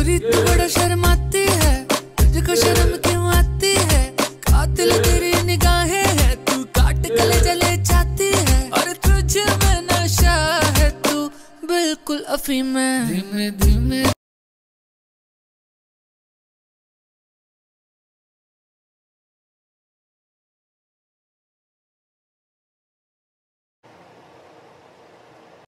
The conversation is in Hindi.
गोरी तू बड़ा शर्माती है। तुझको शर्म क्यों आती है? कातिल तेरी निगाहें है। तू काट गले जले चाहती है। और तुझ में नशा है। तू बिल्कुल अफीम है। धीमे धीमे